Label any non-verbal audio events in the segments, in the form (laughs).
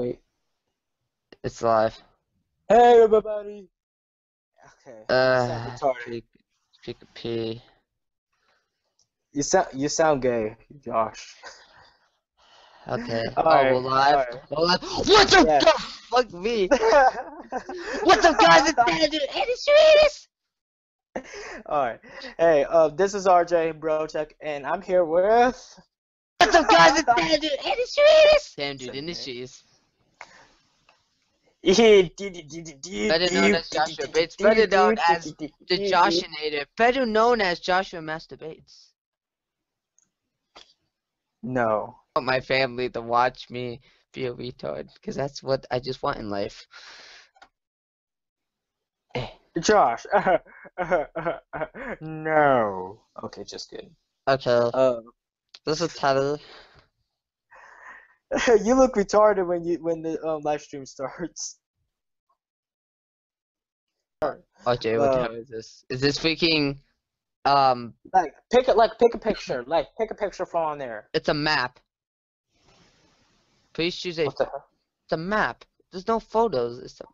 Wait. It's live. Hey everybody. Okay. Uh, you sound retarded. pick, pick a P. You sound you sound gay, Josh. Okay. (laughs) All oh, right, we're live. all right. We're live. What the Yeah. (laughs) the fuck me? What's up, guys? It's (laughs) Andrew and it's Sweetest. Alright. Hey, uh, this is RJ Brochek, and I'm here with. What's up, guys? It's Andrew and it's Sweetest. Damn, dude, in the cheese. Better (laughs) known as Joshua Bates, better known as The Joshinator, better known as Joshua Masturbates. No. I want my family to watch me be a retard, because that's what I just want in life. Eh. Josh. (laughs) no. Okay, just good. Okay, Uh, this is Teddy. (laughs) you look retarded when you when the um, live stream starts. Okay, what time is this? Is this freaking, um, Like pick it like pick a picture. Like pick a picture from on there. it's a map. Please choose a, What the it's a map. There's no photos. It's a,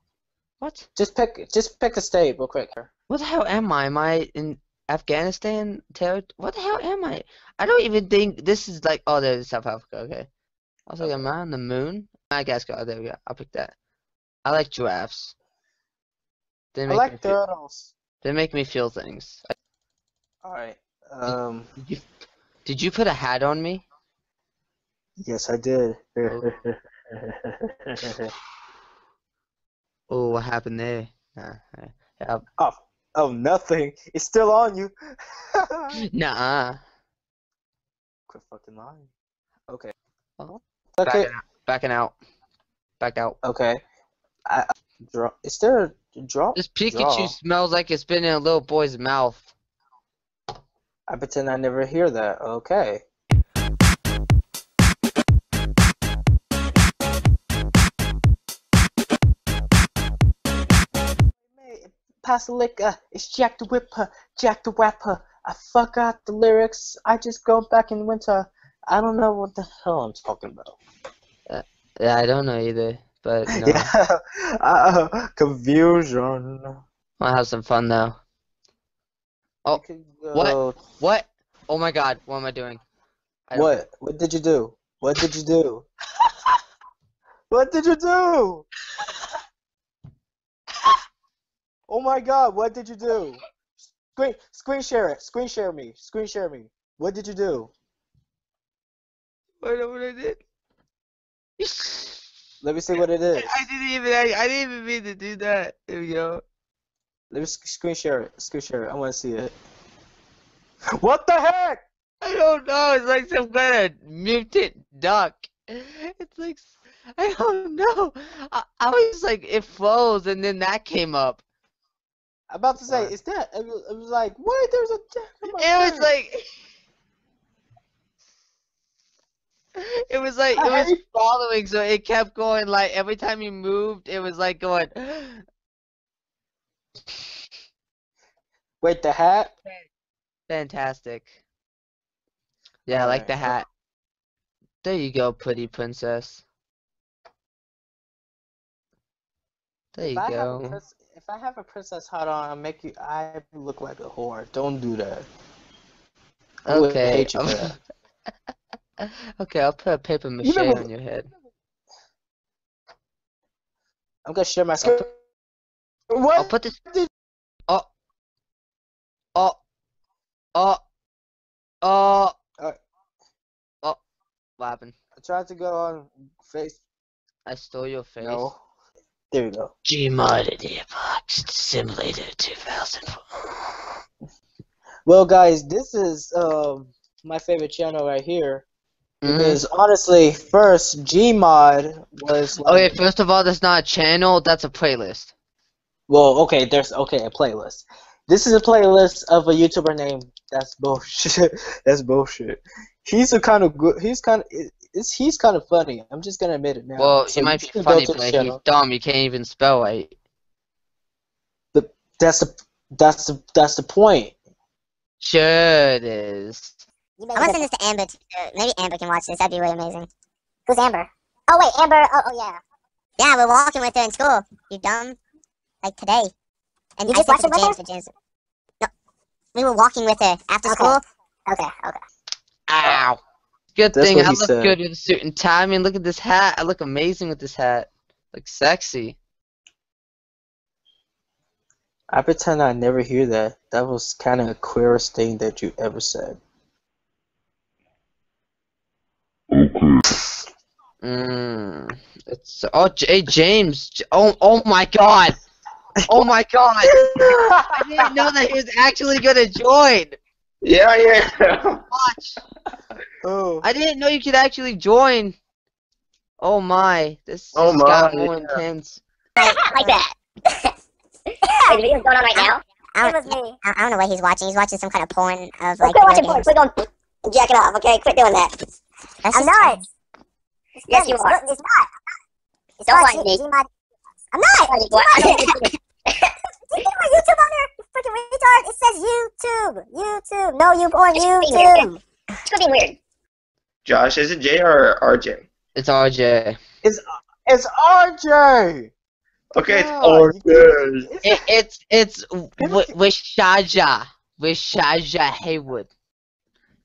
what? Just pick just pick a state real quick. What the hell am I? Am I in Afghanistan? Terror? What the hell am I? I don't even think this is like. Oh, there's South Africa. Okay. I was like, am I on the moon? Madagascar. Oh, there we go. I'll pick that. I like giraffes. They I make me like feel, turtles. they make me feel things. Alright. Um Did you, did you put a hat on me? Yes I did. (laughs) Oh, what happened there? Nah, yeah, oh oh nothing. It's still on you. (laughs) nah. -uh. Quit fucking lying. Okay. Oh. Okay. Backing out. Backing out. Back out. Okay. I, I draw. Is there a draw? This Pikachu draw? smells like it's been in a little boy's mouth. I pretend I never hear that. Okay. Pass the liquor, it's Jack the Whipper, Jack the Rapper. I forgot the lyrics. I just go back in winter. I don't know what the hell I'm talking about. Yeah, I don't know either, but (laughs) no. Yeah, uh, confusion. I'll have some fun though. Oh, what? What? Oh my god, what am I doing? I What? What did you do? What did you do? (laughs) what did you do? (laughs) Oh my god, what did you do? Screen screen share it. Screen share me. Screen share me. What did you do? I know what I did. Let me see what it is. I didn't even I, I didn't even mean to do that. There we go. Let me screen share it. Screen share it. I want to see it. What the heck? I don't know. It's like some kind of mutant duck. It's like I don't know. I, I was like it froze and then that came up. I'm about to say, is that? It was, it was like, what? There's a. my It was like (laughs) (laughs) it was like it was (laughs) following, so it kept going. Like every time you moved, it was like going. (gasps) Wait, the hat? Fantastic. Yeah, I like the hat. There you go, pretty princess. There you If I, go. prince, if I have a princess hat on, I'll make you. I look like a whore. Don't do that. I Okay. (laughs) hate you for that. okay, I'll put a paper mache remember- on your head. I'm gonna share my screen. What? I'll put this. Oh. Oh. Oh. Oh. Oh. What happened? I tried to go on face. I stole your face. No. There we go. Gmod in box Simulator 2004. Well, guys, this is um my favorite channel right here. Mm-hmm. because honestly, first Gmod was. Oh, like, Okay, first of all, that's not a channel, that's a playlist. Well, okay, there's okay a playlist. This is a playlist of a YouTuber named. That's bullshit. (laughs) That's bullshit. He's a kind of good. He's kind of. It's, he's kind of funny. I'm just gonna admit it now. Well, So he might be funny, but he's dumb. He can't even spell right. That's the. That's the. That's the point. Sure it is. I'm gonna send this to Amber. To, uh, maybe Amber can watch this. That'd be really amazing. Who's Amber? Oh wait, Amber. Oh, oh yeah. Yeah, we're walking with her in school. You dumb? Like today. And You I just said watched to it with James, but James. No, we were walking with her after Okay. school. Okay, okay. Ow. Good That's thing I look said. good with a suit and tie. I mean, look at this hat. I look amazing with this hat. Look sexy. I pretend I never hear that. That was kind of the queerest thing that you ever said. Mm. It's oh J James. Oh oh my God. Oh my God. (laughs) I didn't know that he was actually gonna join. Yeah, yeah. Watch. (laughs) Oh. I didn't know you could actually join. Oh my. This Oh just got more yeah. intense. Like, (laughs) like that. Are the videos going on right now? I don't, was me. I, I don't know what he's watching. He's watching some kind of porn of Like, like. quit watching porn. Quit going jack it off, okay? Quit doing that. That's I'm just not. strange. Yes, you are. It's not. It's not like me. I'm not. Funny. I don't (laughs) (laughs) think you- You get my YouTube on there, you freaking retard. It says YouTube. YouTube. No, you on It's being YouTube. It's being weird. Josh, is it J or RJ? It's RJ. It's it's RJ. Okay, it's oh, Yeah, RJ. It, it's it's w- with Shaja. With Shaja Haywood.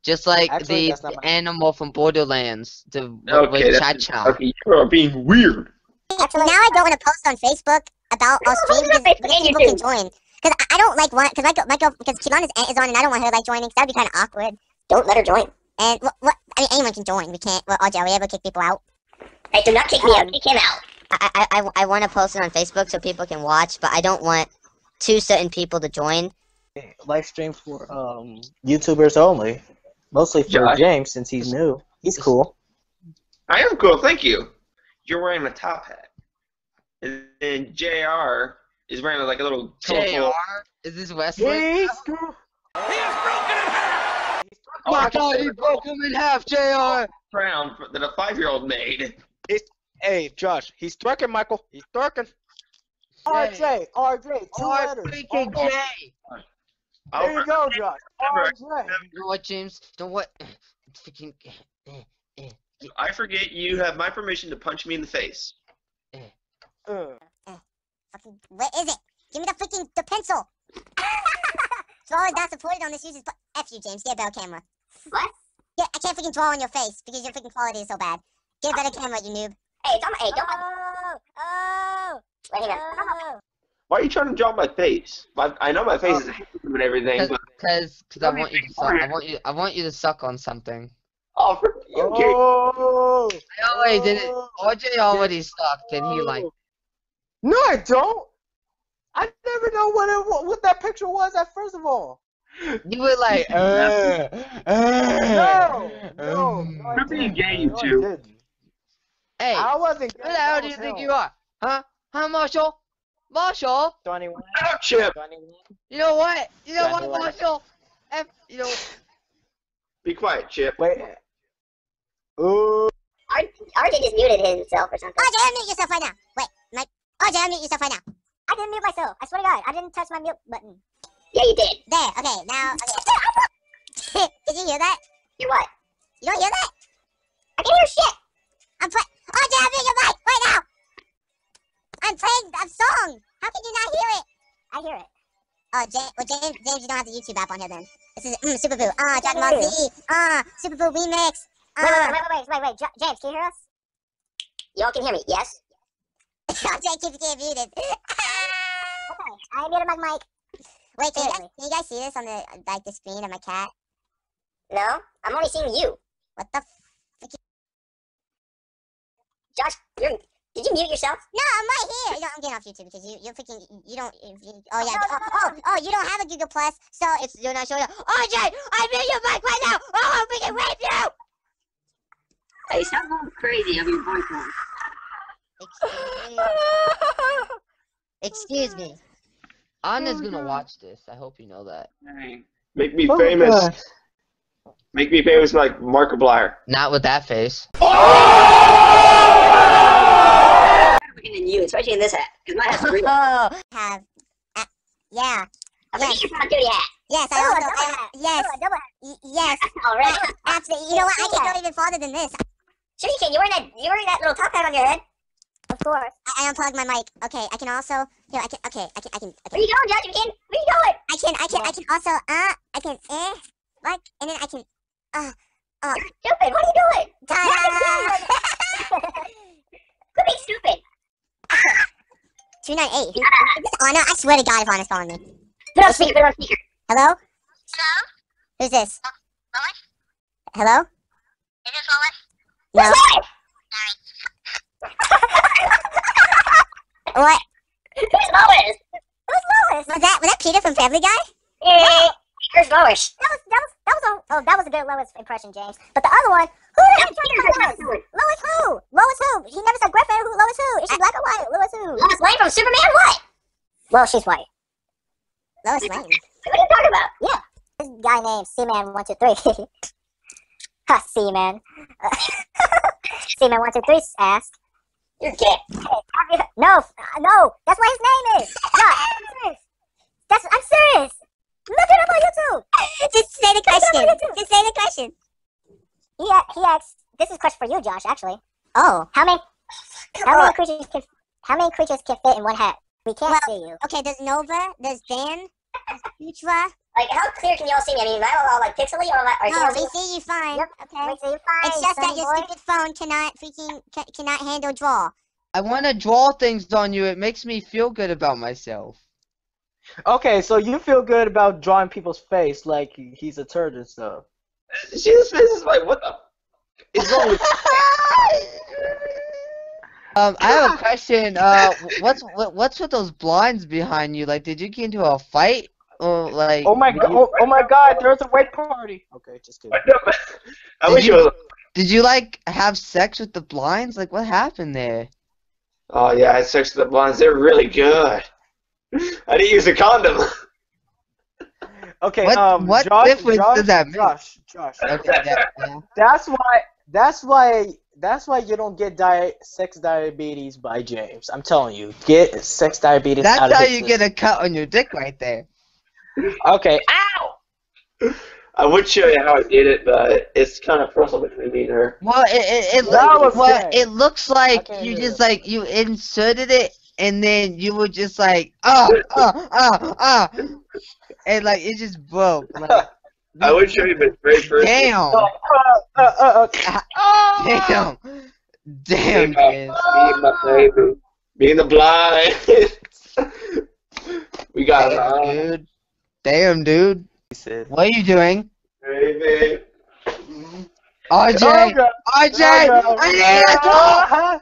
Just like Actually, the my- animal from Borderlands. The Okay, with Cha-Cha. okay, you are being weird. Actually, now I don't want to post on Facebook about our stream because, because people can join. Because I, I don't like want because Michael Michael because Kilan is, is on and I don't want her like joining. 'cause that'd be kind of awkward. Don't let her join. And what, what I mean, anyone can join. We can't. Well, RJ, are we able to kick people out? Hey, do not kick me out. Kick him out. I I I, I want to post it on Facebook so people can watch, but I don't want two certain people to join. Live stream for um YouTubers only. Mostly for Josh? James since he's new. He's cool. I am cool, thank you. You're wearing a top hat. And then JR is wearing like a little colorful. JR? Is this Wesley? cool. Oh my god, he broke him in half, JR! crown that a five-year-old made. Hey, Josh, he's twerking, Michael. He's twerking. RJ, RJ, two R letters. freaking RJ. J! There you go, Josh. (laughs) RJ. You know what, James? You know what? Freaking. eh, eh, I forget you have my permission to punch me in the face. Uh, Fucking, where is it? Give me the freaking the pencil. draw is not supported on this user's. pu- F you, James. Get a better camera. What? Yeah, I can't freaking draw on your face because your freaking quality is so bad. Get a better camera, you noob. Hey, don't. Hey, don't. Oh, oh, Wait a minute. Why are you trying to draw my face? My, I know my face is handsome and everything, Cause, but cause, 'cause I want you to suck. I want you. I want you to suck on something. oh, for, (laughs) you okay. Oh. I already did it. Oh. RJ already sucked, and he like. No, I don't. I never know what it, what, what that picture was at first of all. You were like, (laughs) uh, uh, No, no, um. no, You're being gay, you two. Hey, I wasn't. who the hell do you think you are? Huh? Huh, Marshall? Marshall? Twenty-one. Shut up, Chip. Twenty-one. You know what? You know what, Marshall? F, you know. Be quiet, Chip. Wait. Ooh. R- RJ just muted himself or something. RJ, unmute yourself right now. Wait, Mike. RJ, unmute yourself right now. I didn't mute myself. I swear to God, I didn't touch my mute button. Yeah, you did. There. Okay, now. Okay. (laughs) (laughs) Did you hear that? Hear what? You don't hear that? I can hear shit. I'm playing. RJ, unmute your mic right now. I'm playing a song. How can you not hear it? I hear it. Oh, James, well, James, James, you don't have the YouTube app on here then. This is mm, Super Boo. Ah, Dragon Ball Z. Ah, Super Boo remix. Wait, wait, Ah, wait, wait, wait, wait, wait. James, can you hear us? Y'all can hear me, yes? RJ keeps getting muted. Okay, I muted my mic. Wait, can you, guys, can you guys see this on the like the screen of my cat? No, I'm only seeing you. What the? F- Josh, you're. Did you mute yourself? no, I'm right here. You know, I'm getting off YouTube because you you're freaking you don't. You, you- oh yeah. oh, oh, oh oh you don't have a Google Plus, so it's you're not showing up. RJ, I mute your mic right now. Oh, I'm freaking rape you. Hey, stop going crazy of your boyfriend. Excuse me. Excuse me. Anna's oh, gonna watch this. I hope you know that. Make me Oh, famous. Make me famous like Markiplier. Not with that face. Oh! Looking than you, especially in this hat, because my hat's real. (laughs) Oh, have. Uh, yeah. I Yes. forget your Call of hat. Yes, I Oh, also. I, hat. yes. Oh, a double hat. y- Yes. (laughs) Already? a- Absolutely. You know what? I can Yeah. go even farther than this. Sure you can. You're wearing that. You're wearing that little top hat on your head. Of course. I, I unplugged my mic. Okay, I can also here. I can. Okay, I can. I can. Where you going, Judge? You can- Where you going? I can. I can. I can also. Uh, I can. Eh, like, and then I can. Uh, Stupid. What are you doing? ta-da! (laughs) Quit being stupid. Two nine eight. Anna, I swear to God, if Anna's calling me. Put on speaker. Put on speaker. Hello? Hello? Who's this? Lois? Hello? Is this Lois? No. Who's (laughs) What? Who's Lois? Who's Lois? Was that was that Peter from Family Guy? Eh, Where's Lois? That was that was that was a oh that was a good Lois impression, James. But the other one, who the heck Lois? Lois who? Lois who? He never said Griffin. Who? Lois who? Is she black or white? Lois who? Lois Lane from Superman? What? Well, she's white. Lois Lane. What are you talking about? Yeah. This guy named Seaman one two three. (laughs) ha, Seaman. (laughs) Seaman one two three asked. You're gay. No, f- uh, no, that's what his name is. No, I'm serious. That's I'm serious. Look it up on YouTube. (laughs) Just say the question. Just say the question. He a- he asks. This is a question for you, Josh. Actually. Oh. How many? How many creatures can? How many creatures can fit in one hat? We can't see you. Okay, there's Nova. There's Dan. Futura. Like, how clear can y'all see me? I mean, am I all like pixely or am I? Or No, can we see you fine. Yep. Okay. We see you fine. It's just that your boy. stupid phone cannot freaking ca- cannot handle draw. I want to draw things on you. It makes me feel good about myself. Okay, so you feel good about drawing people's face like he's a turd and stuff. She just is like, what the? Is wrong with (laughs) Um, I have a question. Uh, what's what, what's with those blinds behind you? Like, did you get into a fight or like? Oh my god! you- Oh, oh my god! There's a white party. Okay, just kidding. I Did wish you- it was. Did you like have sex with the blinds? Like, what happened there? Oh yeah, I had sex with the blinds. They're really good. I didn't use a condom. (laughs) Okay, What- um, what Josh, difference Josh, does that make? Josh, Josh. Okay, yeah, yeah. That's why. That's why. That's why you don't get di- sex diabetes by James. I'm telling you, get sex diabetes That's of how his you get a cut on your dick right there. Okay. Ow! I would show you how I did it, but it's kind of personal between me and her. Well, it it, it, That look- well, it looks like you just that. like you inserted it and then you were just like ah ah ah ah, and like it just broke. (laughs) Like, I would show you, but it's very personal. damn, Uh, uh, uh, uh, damn, damn, Me and my- me and my baby. Me and the blind. (laughs) we got Damn, it. dude. Damn, dude. He said. What are you doing? Baby. RJ, Oh, RJ, God. I need a dog.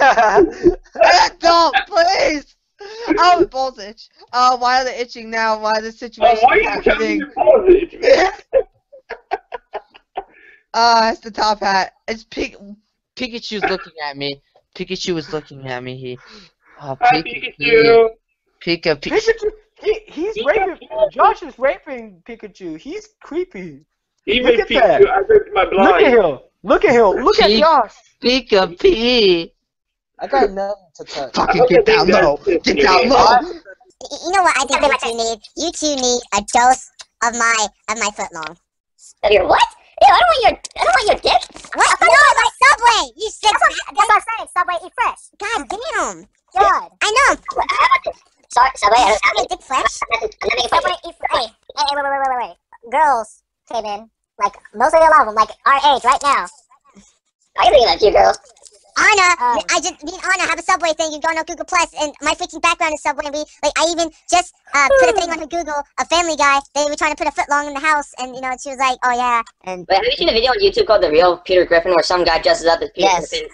I need a dog, please. (laughs) Oh, my balls itch. Oh, why are they itching now? Why is the Oh, situation why are you telling happening? me positive, man? Ah, (laughs) it's the top hat. It's Pik Pikachu's looking at me. Pikachu is looking at me. He. Oh, Hi, Pikachu. Pikachu. Pika, Pika. Pikachu. He, he's raping. Josh is raping Pikachu. He's creepy. Even Look at Pikachu, that. I ripped my Look at him. Look at him. Look at Pig. Josh. Pika P. I got nothing to touch. Fucking get down low. Get down low. You know what? I think you two need. You two need a dose of my of my foot long. Of your what? Ew, I don't want your, I don't want your dick. What? No, my Subway. You sick. That's what I'm saying. Subway, eat fresh. God damn. God. I know. Sorry, Subway, I I'm don't dick flesh. I'm not making fun Subway, of eat fresh. Hey, hey, wait, wait, wait, wait, wait. Girls came in, like, mostly a lot of them, like, our age right now. I can think of that few girls. Anna, Um. I just me and Anna have a Subway thing. You go on Google Plus, and my freaking background is Subway. And we like, I even just uh, put a thing on (sighs) her Google, a Family Guy. They were trying to put a foot long in the house, and you know, she was like, "Oh yeah." And Wait, have you seen a video on YouTube called The Real Peter Griffin where some guy dresses up as Peter Yes. Griffin?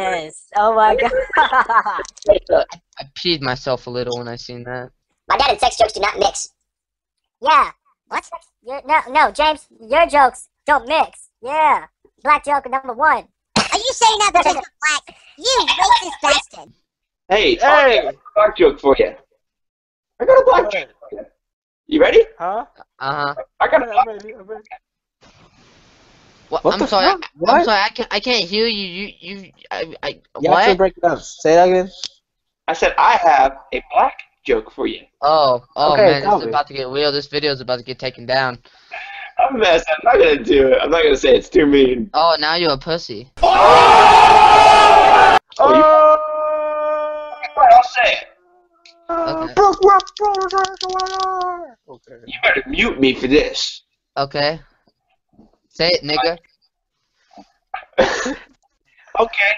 and stuff? Oh my god. (laughs) I peed myself a little when I seen that. My dad and sex jokes do not mix. yeah. What? Your, no, no, James, your jokes don't mix. Yeah. Black joke number one. Are you saying that because you're black? You racist bastard. Hey, Hey. I got a black joke for you. I got a black joke for you. You ready? Huh? Uh huh. I got a I'm ready, I'm ready. What, What I'm sorry. I, What? I'm sorry. I can't. I can't hear you. You. You. I. I You have to what? break it down. Say that again. I said I have a black joke for you. Oh. Oh Okay, man, tell it's me. about to get real. This video is about to get taken down. I'm a mess. I'm not gonna do it. I'm not gonna say it's too mean. Oh, now you're a pussy. Oh, you- Oh! say it. Okay. Okay. You better mute me for this. Okay. Say it, nigga. (laughs) okay.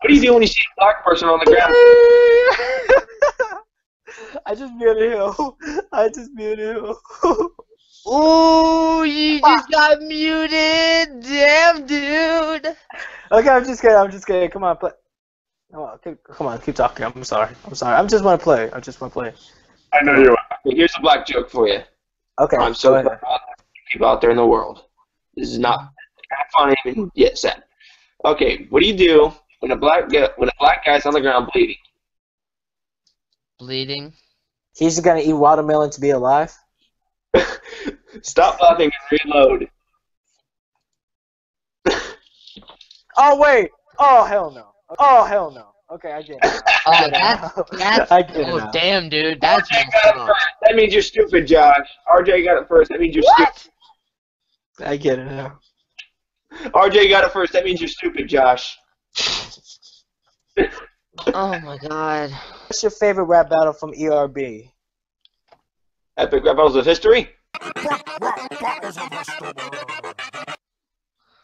What do you do when you see a black person on the ground? (laughs) I just muted him. (laughs) I just muted him. Ooh, you ah. just got muted. Damn, dude. okay, I'm just kidding. I'm just kidding. Come on, play. Oh, keep, come on, keep talking. I'm sorry. I'm sorry. I just want to play. I just want to play. I know you are. Here's a black joke for you. Okay. I'm go so ahead. proud of people out there in the world. This is not kind of funny and yet sad. Okay, what do you do when a black guy, when a black guy's on the ground bleeding? Bleeding. He's gonna eat watermelon to be alive. (laughs) Stop laughing and reload. (laughs) Oh wait. Oh hell no. Oh hell no. Okay, I get it. (laughs) Oh, that's that's. (laughs) I get it Oh, now. damn, dude. That's RJ got it first. That means you're stupid, Josh. RJ got it first. That means you're stupid. I get it now. RJ got it first. That means you're stupid, Josh. Oh my god. What's your favorite rap battle from ERB? Epic rap battles of history.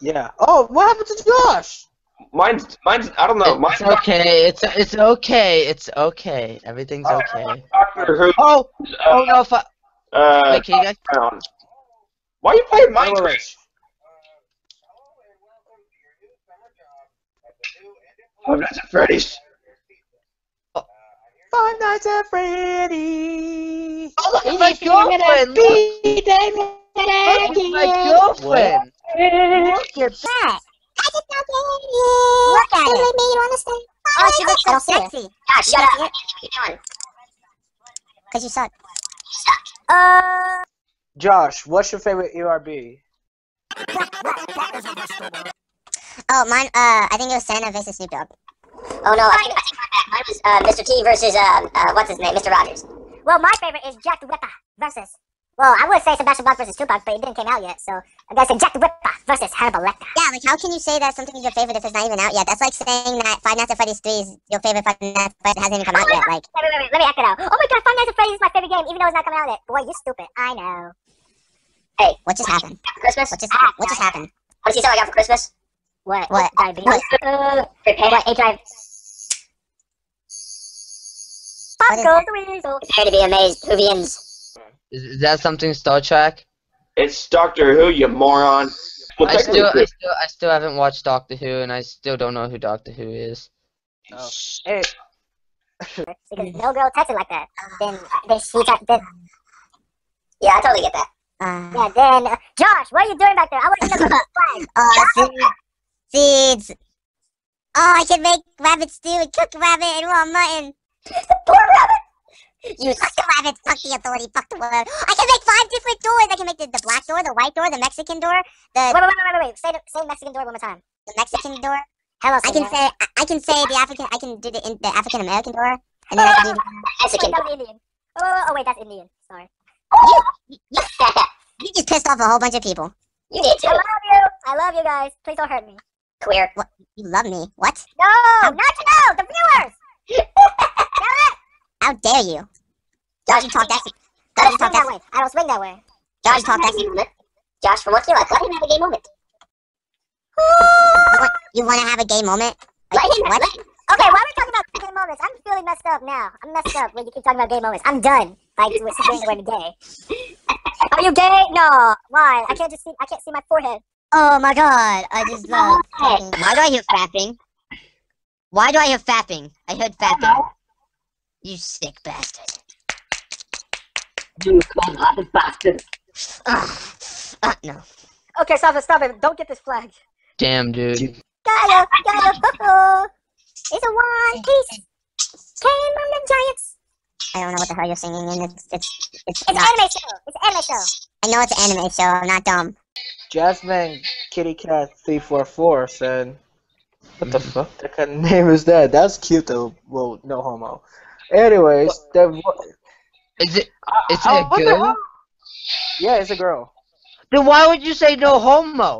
Yeah. Oh, what happened to Josh? Mine's mine's I don't know. Mine's It's okay. It's it's okay. It's okay. Everything's okay. Doctor Who. Oh, Uh, oh no! If I, uh, wait, can you guys? Brown. Why are you playing Wait, wait, Minecraft? wait. Five Nights at Freddy's. Five Nights at Freddy's. Oh, look at my girlfriend! Look, look at my girlfriend! Look at That. I just don't get it. Look at it. It made you understand. Oh, she looks so sexy. Ah, shut up. What you doing? Cause you suck. Suck. Uh, Josh, what's your favorite ERB? Oh, mine. Uh, I think it was Santa versus Snoop Dogg. Oh no, I think, I think mine was uh, Mr. T versus uh, uh, what's his name, Mr. Rogers. well, my favorite is Jack the Ripper versus. Well, I would say Sebastian Bach versus Tupac, but it didn't came out yet, so I gotta say Jack the Ripper versus Hannibal Lecter. Yeah, like how can you say that something is your favorite if it's not even out yet? That's like saying that Five Nights at Freddy's 3 is your favorite Five Nights at Freddy's hasn't even come out yet. Like, Wait, wait, wait, let me act it out. Oh my god, Five Nights at Freddy's is my favorite game, even though it's not coming out yet. Boy, you're stupid. I know. Hey, what just happened? Christmas? What just what just happened? Want to see something I got for Christmas? What? What? Diabetes? Prepare, What? HIV? What Pop is goes the weasel. prepare to be amazed, Whovians. Is, is that something Star Trek? It's Doctor Who, you moron. Well, I still, I still, I still haven't watched Doctor Who, and I still don't know who Doctor Who is. Oh. Hey, Because no girl texted like that. Then, then she te- then, Yeah, I totally get that. Uh, yeah, then, uh, Josh, what are you doing back there? I want to know the flag. (laughs) oh, seeds. Seeds. Oh, I can make rabbit stew and cook rabbit and raw mutton. Poor rabbit! You Fuck the rabbits, fuck the authority, fuck the world. I can make five different doors. I can make the, the black door, the white door, the Mexican door, the wait, wait, wait, wait, wait. Say, the, say Mexican door one more time. the Mexican door. Hello, I can say I, can say the African. I can do the the African American door, and then I can do. Mexican. Wait, Indian. Oh, oh, oh, wait, that's Indian. Sorry. You you just pissed off a whole bunch of people. you did too. I love you. I love you guys. Please don't hurt me. Queer. What? You love me. What? No, not you know, the viewers. (laughs) How dare you? Josh, you talk that. Don't you talk that way. I don't swing that way. Josh, you talk that. moment. Josh, from once in your life, let him have a gay moment. You want, you to have a gay moment? Let him, What? let him. Okay, why are we talking about gay moments? I'm feeling messed up now. I'm messed up when you keep talking about gay moments. I'm done. Like with saying the word gay. Are you gay? No. Why? I can't just see. I can't see my forehead. Oh my god! I just love. Why do I hear fapping? Why do I hear fapping? I heard fapping. You sick bastard. You cold-hearted bastard. Ugh. Uh, no. Okay, stop it. Stop it. Don't get this flag. Damn, dude. Gaia, Gaia, ho It's a one piece. Came from the giants. I don't know what the hell you're singing, and it's it's it's, It's not. anime show. It's anime show. I know it's an anime show. I'm not dumb. Jasmine Kitty Cat three four four said, "What the mm-hmm. fuck? What kind of (laughs) name is that? That's cute though. Well, no homo. Anyways, that Is it? Is it Oh, a the girl? yeah, it's a girl. Then why would you say no homo?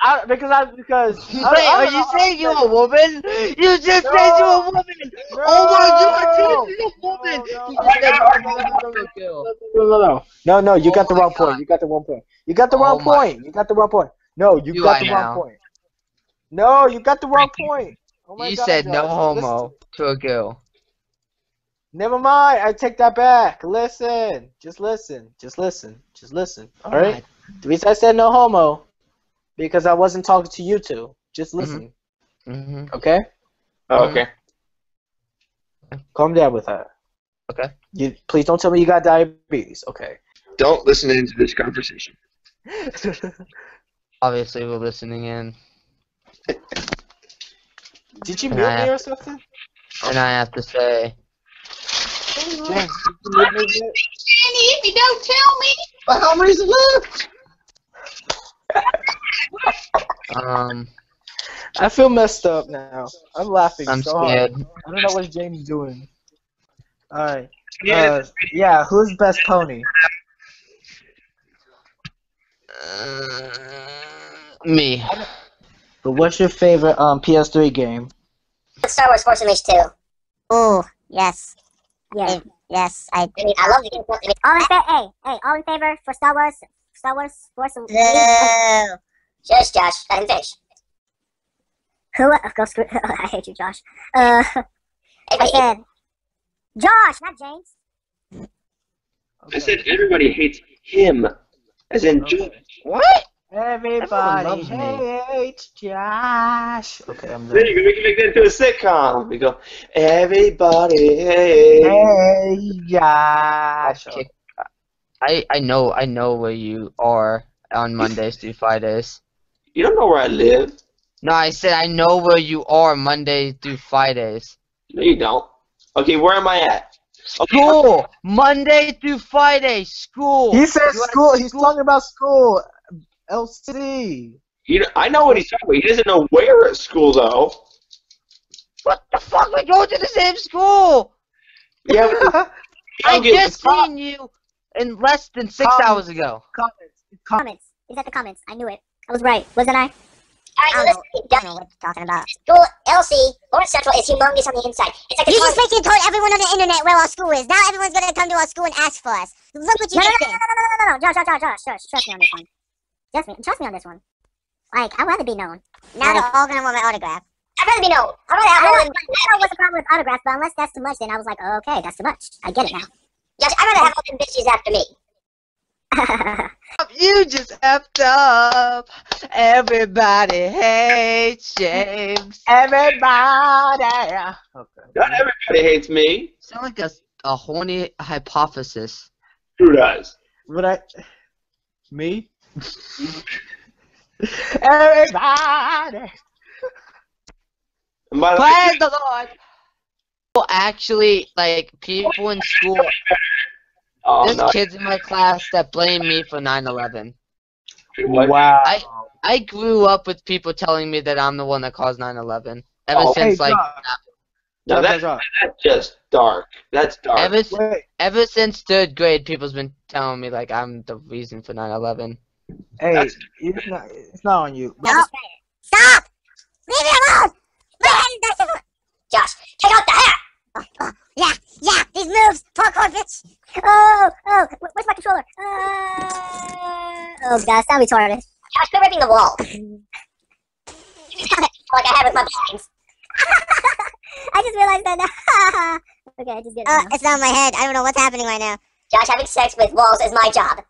I, because I because Wait, I, I are you saying you're a woman? You just said you're a woman. No. Oh my god, didn't. no, He no, just said no, you no, wanted to kill. No, no, no, no, no. You got the my wrong point. God. You got the wrong point. You got the Oh wrong my- point. You got the wrong point. No, you Do got I the wrong now? point. No, you got the wrong point. Oh my You God, said no Josh. Listen homo to a girl. Never mind. I take that back. Listen. Just listen. Just listen. Just listen. All right. The reason I said no homo, because I wasn't talking to you two. Just listen. Mm-hmm. Okay. Oh, okay. Calm down with that. Okay. You please don't tell me you got diabetes. Okay. Don't listen into this conversation. (laughs) Obviously, we're listening in, Did you Can mute I me or something? and I have to say, James, did you mute me yet? Danny, if you don't tell me. How many's left? um, I feel messed up now. I'm laughing I'm so scared. hard. I don't know what James doing. Alright. Yeah. Uh, yeah, who's best pony? Uh, me. But what's your favorite um PS3 game? Star Wars Force Unleashed 2. Oh, yes. Yeah. I- yes, I. I mean, I love the game. All in favor, hey, hey, all in favor for Star Wars, Star Wars, Force Unleashed. No. Shush, Josh. Let him finish. Who? uh, Go screw. (laughs) I hate you, Josh. Uh, Hey, I but said, Josh, not James. I said everybody hates him, as in Okay. George. What? Everybody loves me. hates Josh. Okay, I'm Then you can make, make that into a sitcom. We go, everybody hates. Hey, Josh. Kick- I I know I know where you are on Mondays through Fridays. You don't know where I live. No, I said I know where you are Monday through Fridays. No, you don't. Okay, where am I at? Okay, School, Monday through Friday, school. He said You school. He's school? talking about school. LC. You I know what he's talking about. He doesn't know where at school though. What the fuck? We go to the same school. Yeah, but I just seen you in less than six Comments. hours ago. Comments. Comments. Comments. Is that the comments? I knew it. I was right, wasn't I? Alright, so I listen. don't know, don't know what you're talking about. School LC, Lawrence Central is humongous on the inside. It's like a You just con- basically told everyone on the internet where our school is. Now everyone's gonna come to our school and ask for us. Look what you No, no, just no, did. No, no, no, no, no, no, Josh, Josh, Josh, Josh, Josh, trust me on this one. Trust me, trust me on this one. Like, I'd rather be known. Now they're all gonna want my autograph. I'd rather be known. I'd rather have I don't, in. I don't know what's the problem with autographs, but unless that's too much, then I was like, oh, okay, that's too much. I get it now. Josh, I'd rather have all them bitches after me. (laughs) You just effed up. Everybody hates James. Everybody. Okay. not everybody hates me. Sound like a, a horny hypothesis. Who does? Would I? Me? Everybody. And by the Praise the Lord. Well, actually, like people in school, oh there's no, kids in my class that blame me for 9/11. Wow. I- I grew up with people telling me that I'm the one that caused 9/11. Ever Oh, since hey, like uh, No, Josh, that, that's just dark. That's dark. ever s- Wait. ever since third grade, people's been telling me like I'm the reason for 9/11. Hey, That's- it's not. It's not on you. No. Stop! Leave me alone! Man, Josh, take out the hair. Oh, oh, yeah, yeah, these moves, parkour bitch. Oh, oh, where's my controller? Uh, oh gosh, I'm retarded. Josh, quit ripping the wall. (laughs) like I have with my blinds. (laughs) I just realized that now. (laughs) okay, I just get it Uh, now. it's not in my head. I don't know what's happening right now. Josh, having sex with walls is my job.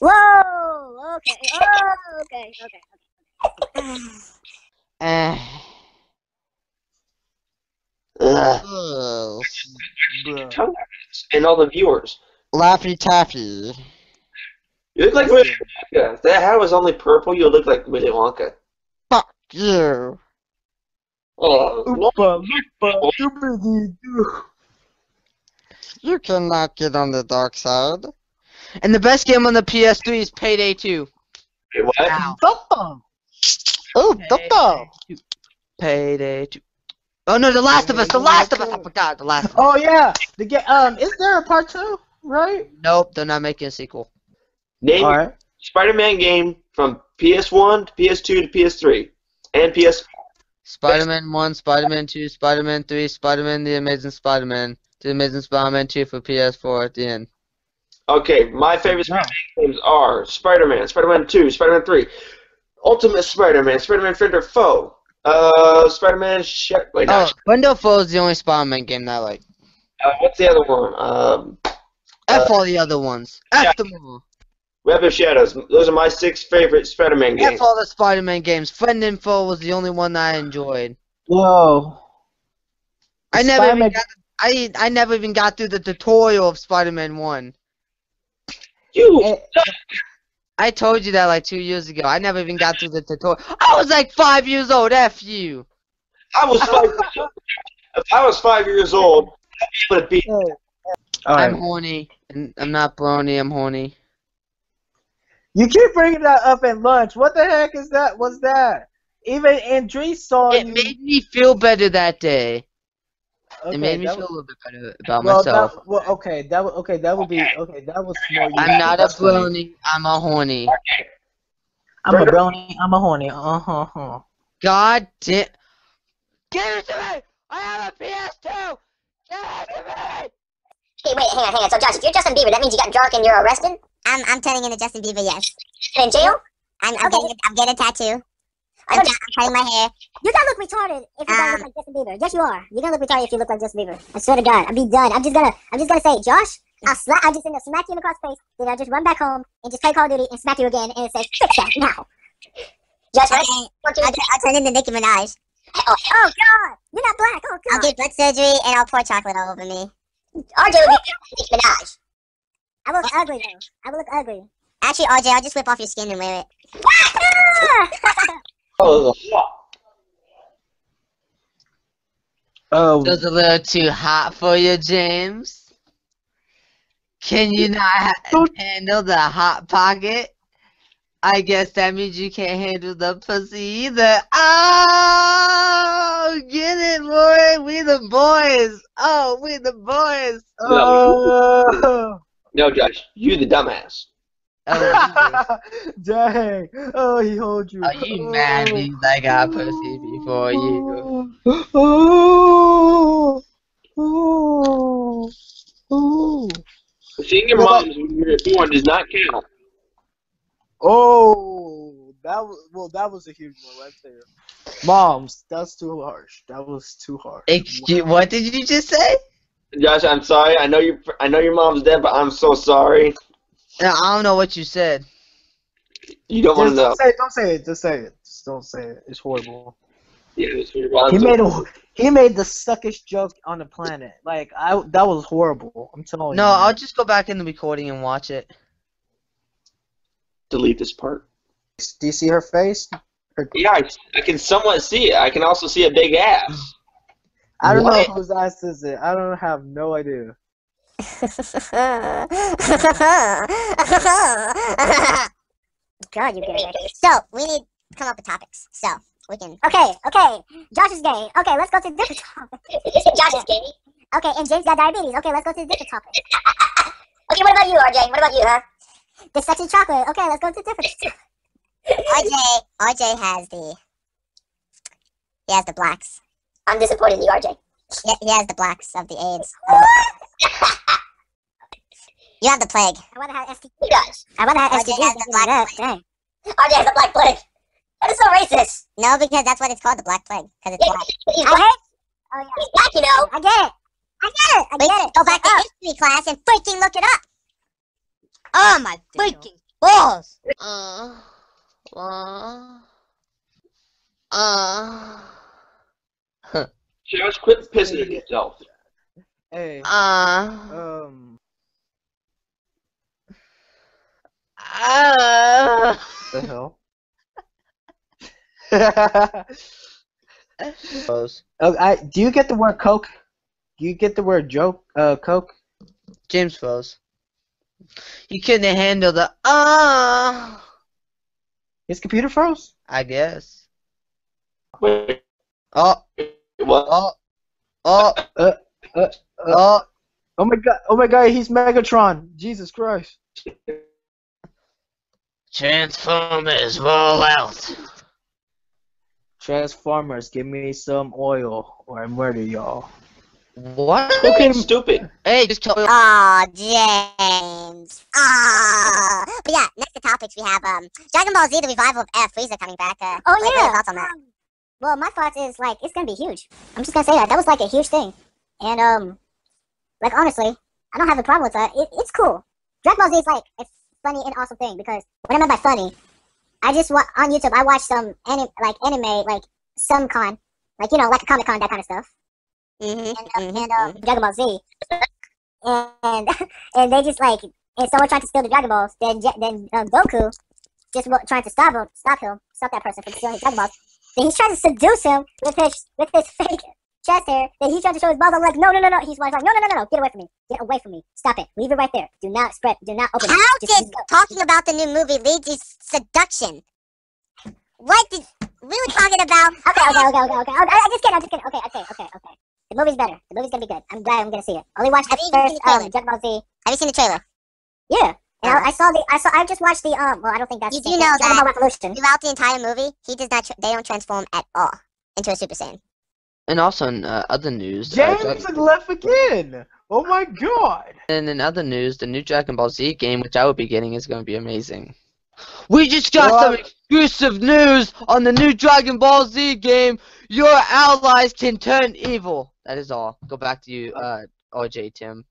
Whoa, okay, oh, okay, okay. Eh. Ugh. Oh, And all the viewers. Laffy Taffy. You look like Willy Wonka. If that hat was only purple, you look like Willy Wonka. Fuck you. Oh, no. Oompa, loompa, doobity-doo. You cannot get on the dark side. And the best game on the PS3 is Payday 2. Wait, what? Ow. Thumpa. Oh, thumpa. Payday 2. Oh no, The Last of Us! The Last of Us! I forgot, The Last of Us. Oh yeah. The ga- um, is there a part two? Right. Nope, they're not making a sequel. Name All your right. Spider-Man game from PS1 to PS2 to PS3 and PS. Spider-Man 1, Spider-Man 2, Spider-Man 3, Spider-Man The Amazing Spider-Man, The Amazing Spider-Man 2 for PS4 at the end. Okay, my favorite No. Spider-Man games are Spider-Man, Spider-Man 2, Spider-Man 3, Ultimate Spider-Man, Spider-Man Friend or Foe, uh, Spider-Man. Sh- wait, Oh, not, Window Foe is the only Spider-Man game that I like. uh, what's the other one? Um, F Uh, all the other ones. F them all. Web of Shadows. Those are my six favorite Spider-Man games. F all the Spider-Man games. Friend and Foe was the only one that I enjoyed. Whoa. I never even got. I I never even got through the tutorial of Spider-Man One. You. Eh, I told you that like two years ago. I never even got through the tutorial. I was like five years old. F you. I was five. if I was five years old, I'd be able to beat. All I'm horny. I'm not brony. I'm horny. You keep bringing that up at lunch. What the heck is that? What's that? Even Andres saw It you. made me feel better that day. Okay, it made me that feel a little bit better about well, myself. That, well, okay, that would okay. That would be okay. That was more. I'm not a That's funny. brony. I'm a horny. I'm a brony. I'm a horny. Uh huh. huh. God damn. Give it to me! I have a PS2! Give it to me! Hey, wait, hang on, hang on. So, Josh, if you're Justin Bieber, that means you got drunk and you're arrested? I'm, I'm turning into Justin Bieber, yes. And in jail? I'm, I'm, Okay. getting, a, I'm getting a tattoo. I'm, ta- I'm cutting my hair. You're gonna look retarded if you don't Um, look like Justin Bieber. Yes, you are. You're gonna look retarded if you look like Justin Bieber. I swear to God, I'll be done. I'm just gonna, I'm just gonna say, Josh, I'll slap, I'm just gonna smack you in the cross face. Then I'll just run back home and just play Call of Duty and smack you again, and it says, fix that now. Josh, Okay. I'll, I'll, turn into Nicki Minaj. Oh God, you're not black. Oh God. I'll get butt surgery and I'll pour chocolate all over me. RJ will be (laughs) Nicki Minaj. I will look ugly though. I will look ugly. Actually, RJ, I'll just whip off your skin and wear it. (laughs) (laughs) Oh, Oh, Just a little too hot for you, James? Can you not ha- handle the hot pocket? I guess that means you can't handle the pussy either. Oh, get it, boy. We the boys. Oh, we the boys. oh. no, Josh, you the dumbass. Oh, (laughs) Dang. Oh, he hold you. are you mad oh. because I got pussy before you? Oh. (gasps) Oh. Oh. Seeing your Well, moms when you were born does not count. Oh, that was well. That was a huge one right there. Moms, that's too harsh. That was too harsh. Excuse, what did you just say? Josh, I'm sorry. I know you. I know your mom's dead, but I'm so sorry. No, I don't know what you said. You don't want to know. don't say it. Don't say it. Just say it. Just don't say it. It's horrible. Yeah, it's your mom's He made a he made the suckest joke on the planet. Like I that was horrible. I'm telling No, you. No, I'll just go back in the recording and watch it. delete this part. Do you see her face? Her- Yeah, I, I can somewhat see it. I can also see a big ass. I don't What? know whose ass is it. I don't have no idea. God, you gay. so, we need to come up with topics. So, we can. Okay, okay. Josh is gay. Okay, let's go to the different topic. Josh is gay. Okay, and James got diabetes. Okay, let's go to the different topic. Okay, what about you, RJ? What about you, huh? The sexy chocolate. Okay, let's go to the different. (laughs) RJ, RJ has the. He has the blacks. I'm disappointed in you, RJ. He, he has the blacks of the AIDS. Uh, (laughs) you have the plague. I want to have STD. He does. I want to have RJ STD. has the black Yeah, plague. dang. RJ has the black plague. That is so racist. No, because that's what it's called, the black plague. Because it's black. He's I black. hate. Oh yeah, He's black, you know. I get it. I get it. I We get it. go back to history class and freaking look it up. Oh my freaking balls! Uh, uh, uh, Josh, quit pissing on yourself. Hey. uh, Um. Uh. The hell. (laughs) oh, I do you get the word coke? Do you get the word joke? Uh, coke. James froze. He couldn't handle the uh His computer froze. I guess. Wait, Oh, what? oh, oh, Uh, uh, oh. Oh my god! Oh my god! He's Megatron! Jesus Christ! Transformers roll out. Transformers, give me some oil, or I murder y'all. What? Quit stupid. Hey, just tell me. Aw, James. Ah. But yeah, next to topics we have um Dragon Ball Z: The Revival of F. Frieza coming back. Uh, Oh what- what are your yeah. thoughts on that? Well, my thoughts is like it's gonna be huge. I'm just gonna say that that was like a huge thing, and um, like honestly, I don't have a problem with that. It, it's cool. Dragon Ball Z is like a funny and awesome thing because what I meant by funny, I just wa- on YouTube I watched some anim- like anime like some con, like you know like a Comic Con that kind of stuff, Mm-hmm. and um, and um, Dragon Ball Z, and (laughs) and they just like and someone tried to steal the Dragon Balls, then then um, Goku just wa- trying to stop him, stop him, stop that person from stealing his Dragon Balls. Then he's trying to seduce him with his with his (laughs) fake chest hair. Then he's trying to show his balls. I'm like, no, no, no, no. He's like, no, no, no, no, no. Get away from me. Get away from me. Stop it. Leave it right there. Do not spread. Do not open How it. Just, did talking about the new movie lead to seduction? What did we were talking about? Okay, okay, okay, okay, okay. okay. I, I just kidding. I'm just kidding. Okay, okay, okay, okay. The movie's better. The movie's gonna be good. I'm glad I'm gonna see it. Only watched the Have first the trailer? um, Dragon Ball Z. Have you seen the trailer? Yeah. And. I, I saw the. I saw. I just watched the. Um. Well, I don't think that's. You the do know. Dragon that- Ball Revolution. Throughout the entire movie, he does not. They don't transform at all into a Super Saiyan. And also in uh, other news, uh, James Dra- left again. Oh my god. and in other news, the new Dragon Ball Z game, which I will be getting, is going to be amazing. We just got Well, some exclusive news on the new Dragon Ball Z game. Your allies can turn evil. That is all. Go back to you, uh, RJ Tim.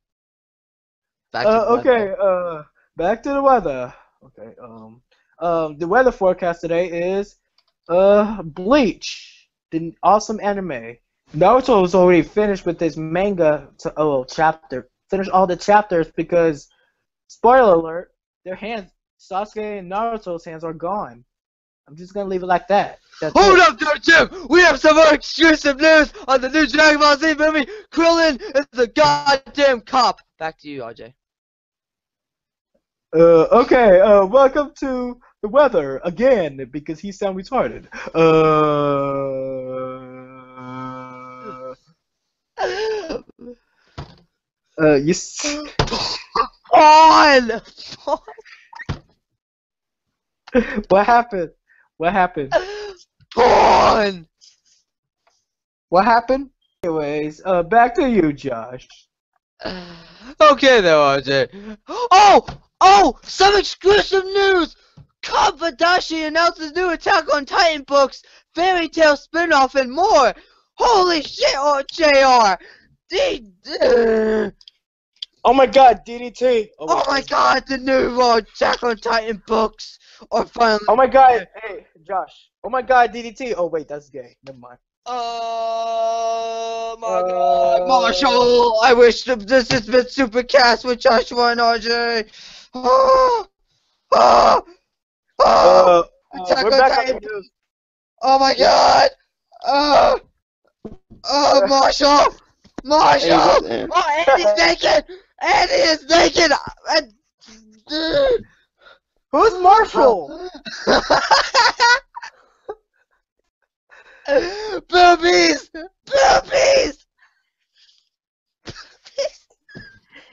Back to Uh, the weather. okay. Uh, back to the weather. Okay. Um. Um. The weather forecast today is uh Bleach, the awesome anime. Naruto was already finished with his manga to, oh chapter. Finished all the chapters because, spoiler alert, their hands, Sasuke and Naruto's hands are gone. I'm just gonna leave it like that. That's Hold it. up Tim! We have some more exclusive news on the new Dragon Ball Z movie. Krillin is a goddamn cop. Back to you, RJ. Uh, okay, uh, welcome to the weather again because he sound retarded. Uh, uh, you. S- (laughs) On! (laughs) what happened? What happened? On! What happened? Anyways, uh, back to you, Josh. (sighs) Okay then, RJ. Oh! Oh! Some exclusive news! Kabadashi announces new Attack on Titan books, fairy tale spin-off, and more! Holy shit, oh, JR! D- uh, Oh my God, DDT! oh my god, the new uh, Attack on Titan books are finally. Oh my God! Hey, Josh. Oh my God, DDT! Oh wait, that's gay. Never mind. Oh my Uh, god, Marshall! I wish th- this has been super cast with Joshua (gasps) and RJ. Oh, oh, oh, Uh, uh, Attack we're back on Titan. the news. oh my god! Oh, oh, Marshall! Marshall! Hey, what the- Oh, Andy's naked! Andy is naked! And- uh, Who's Marshall? (laughs) Boobies! Boobies!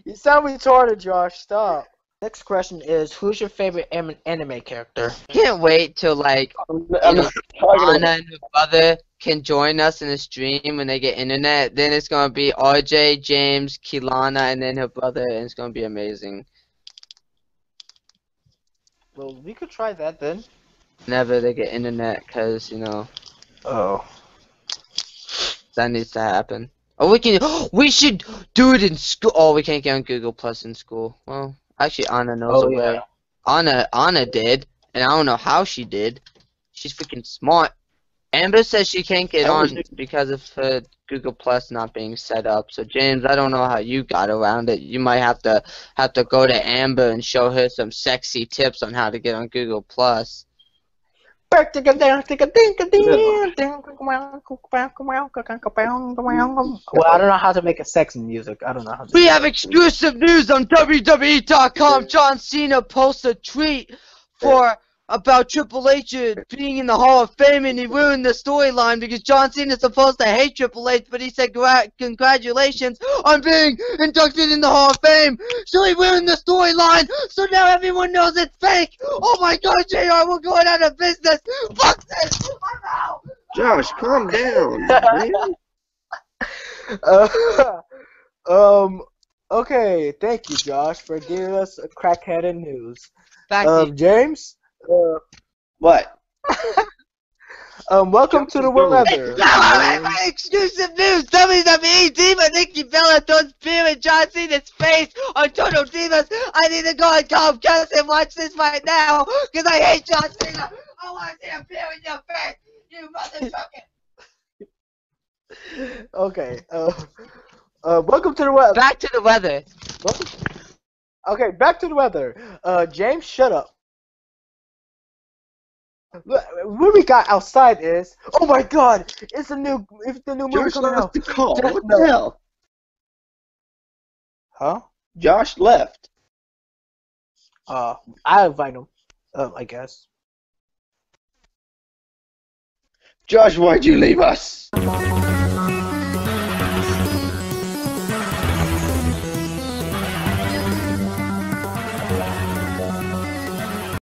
You sound retarded, Josh. Stop. Next question is, who's your favorite am- anime character? Can't wait till like I'm, I'm know, not talking Anna and her brother can join us in the stream when they get internet. Then it's gonna be RJ, James, Kilana, and then her brother, and it's gonna be amazing. Well, we could try that then. Never they get internet, cause you know Oh. that needs to happen. Oh, we can. (gasps) We should do it in school. Oh, we can't get on Google Plus in school. Well, actually, Anna knows Oh, a way. yeah. Anna, Anna did, and I don't know how she did. She's freaking smart. Amber says she can't get on because of her Google Plus not being set up. So James, I don't know how you got around it. You might have to have to go to Amber and show her some sexy tips on how to get on Google Plus. Well, I don't know how to make a sex music. I don't know how to. We have exclusive news on WWE.com. John Cena posts a tweet for about Triple H being in the Hall of Fame, and he ruined the storyline because John Cena is supposed to hate Triple H, but he said gra- congratulations on being inducted in the Hall of Fame. So he ruined the storyline. So now everyone knows it's fake. Oh my God, Jr. We're going out of business. Fuck this. I'm out. Josh, calm down. (laughs) man. Uh, (laughs) Um. Okay. Thank you, Josh, for giving us a crackheaded news. Back to Um, James. Uh, What? (laughs) um. Welcome to the weather. (laughs) Exclusive news! WWE Diva Nikki Bella throws beer in John Cena's face on Total Divas. I need to go and call Gus and watch this right now because I hate John Cena. I want to see a beer in your face, you motherfucker. (laughs) Okay. Uh. Uh. Welcome to the weather. Back to the weather. Okay. Back to the weather. Uh. James, shut up. What we got outside is oh my god! It's a new it's the new movie Josh coming left out. the call. What the hell? Huh? Josh left. Uh, I invite him. Uh, I guess. Josh, why'd you leave us?